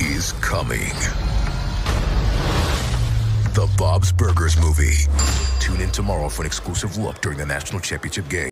is coming. The Bob's Burgers movie. Tune in tomorrow for an exclusive look during the national championship game.